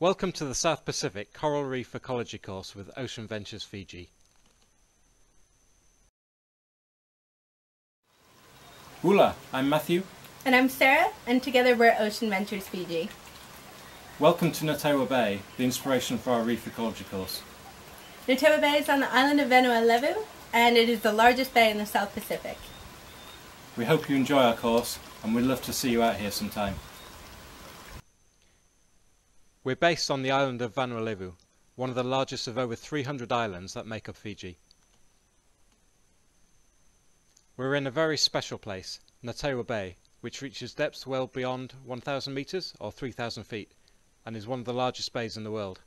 Welcome to the South Pacific Coral Reef Ecology course with Ocean Ventures Fiji. Bula, I'm Matthew. And I'm Sarah, and together we're Ocean Ventures Fiji. Welcome to Natewa Bay, the inspiration for our reef ecology course. Natewa Bay is on the island of Vanua Levu, and it is the largest bay in the South Pacific. We hope you enjoy our course, and we'd love to see you out here sometime. We're based on the island of Vanua Levu, one of the largest of over 300 islands that make up Fiji. We're in a very special place, Natewa Bay, which reaches depths well beyond 1,000 metres or 3,000 feet, and is one of the largest bays in the world.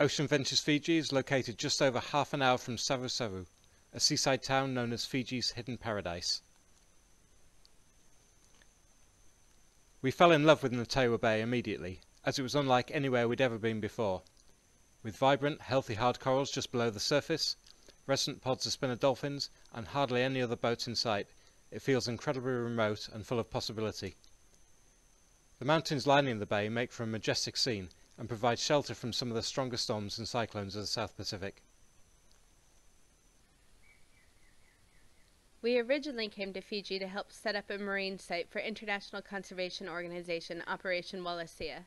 Ocean Ventures Fiji is located just over half an hour from Savu Savu, a seaside town known as Fiji's hidden paradise. We fell in love with Natewa Bay immediately, as it was unlike anywhere we'd ever been before. With vibrant, healthy hard corals just below the surface, resident pods of spinner dolphins, and hardly any other boats in sight, it feels incredibly remote and full of possibility. The mountains lining the bay make for a majestic scene and provide shelter from some of the strongest storms and cyclones of the South Pacific. We originally came to Fiji to help set up a marine site for international conservation organization Operation Wallacea.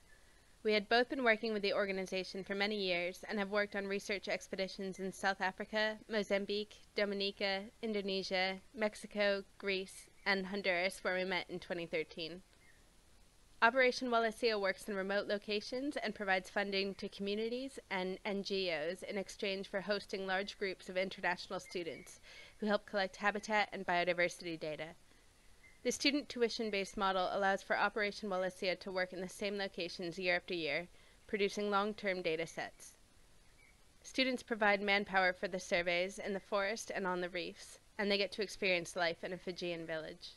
We had both been working with the organization for many years and have worked on research expeditions in South Africa, Mozambique, Dominica, Indonesia, Mexico, Greece, and Honduras, where we met in 2013. Operation Wallacea works in remote locations and provides funding to communities and NGOs in exchange for hosting large groups of international students who help collect habitat and biodiversity data. The student tuition-based model allows for Operation Wallacea to work in the same locations year after year, producing long-term data sets. Students provide manpower for the surveys in the forest and on the reefs, and they get to experience life in a Fijian village.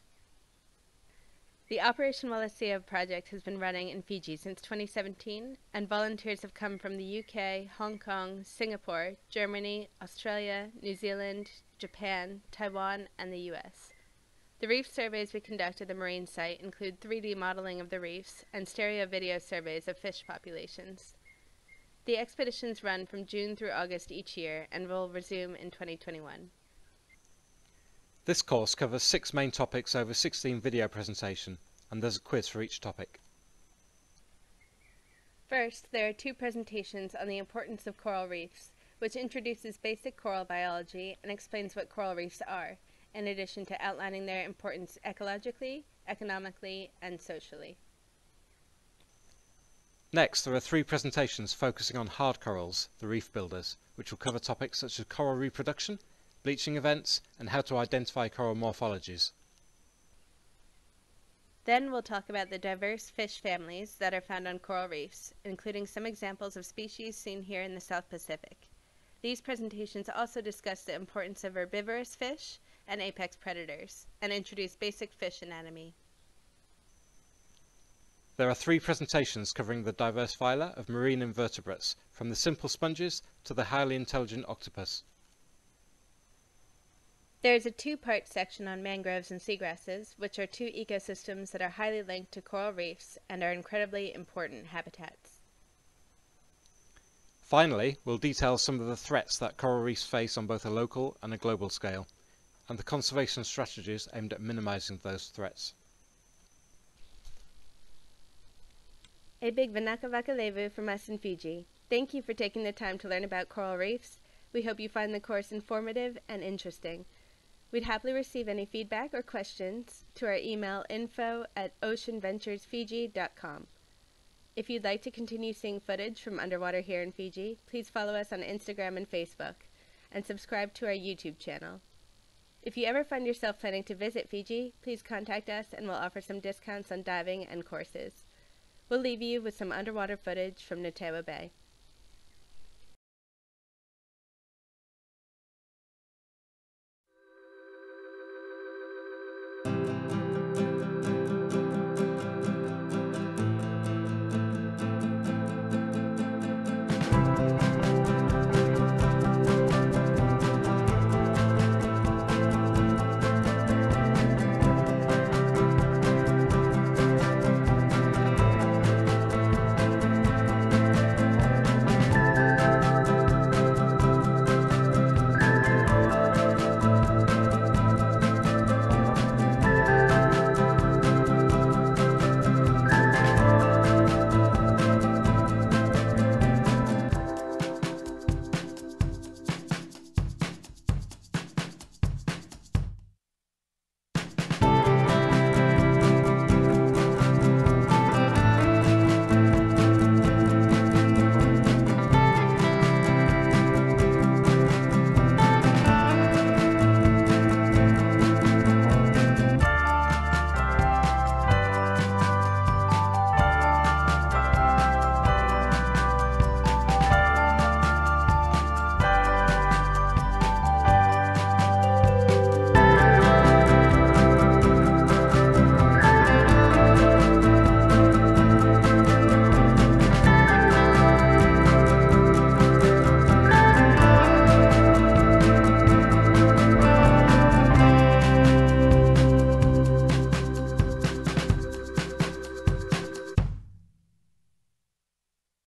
The Operation Wallacea project has been running in Fiji since 2017, and volunteers have come from the UK, Hong Kong, Singapore, Germany, Australia, New Zealand, Japan, Taiwan, and the US. The reef surveys we conduct at the marine site include 3D modeling of the reefs and stereo video surveys of fish populations. The expeditions run from June through August each year and will resume in 2021. This course covers six main topics over 16 video presentation, and there's a quiz for each topic. First, there are two presentations on the importance of coral reefs, which introduces basic coral biology and explains what coral reefs are, in addition to outlining their importance ecologically, economically, and socially. Next, there are three presentations focusing on hard corals, the reef builders, which will cover topics such as coral reproduction, bleaching events, and how to identify coral morphologies. Then we'll talk about the diverse fish families that are found on coral reefs, including some examples of species seen here in the South Pacific. These presentations also discuss the importance of herbivorous fish and apex predators, and introduce basic fish anatomy. There are three presentations covering the diverse phyla of marine invertebrates, from the simple sponges to the highly intelligent octopus. There is a two-part section on mangroves and seagrasses, which are two ecosystems that are highly linked to coral reefs and are incredibly important habitats. Finally, we'll detail some of the threats that coral reefs face on both a local and a global scale, and the conservation strategies aimed at minimizing those threats. A big Vinaka Vakalevu from us in Fiji. Thank you for taking the time to learn about coral reefs. We hope you find the course informative and interesting. We'd happily receive any feedback or questions to our email info at oceanventuresfiji.com. If you'd like to continue seeing footage from underwater here in Fiji, please follow us on Instagram and Facebook, and subscribe to our YouTube channel. If you ever find yourself planning to visit Fiji, please contact us and we'll offer some discounts on diving and courses. We'll leave you with some underwater footage from Natewa Bay.